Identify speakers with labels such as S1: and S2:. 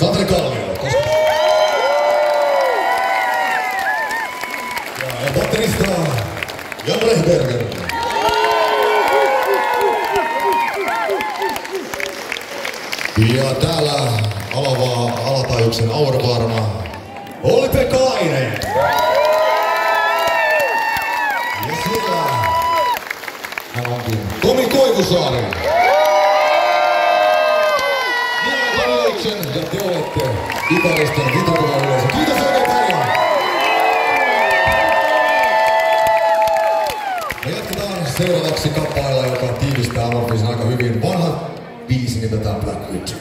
S1: Santeri Kallio. Ja, batterista Jan Rehberger. Ja täällä alavaa alatajuksen auravarma oli Pekka Laine. Ja siellä hän onkin Tomi Koivusaari. Oiksen ja te olette Itariston vitokovan yleisö. Kiitos oikein paljon! Me jatketaan seuraavaksi kappaleella, joka tiivistää Amorphisen aika hyvin. Vanha biisi nimeltään Black Witch.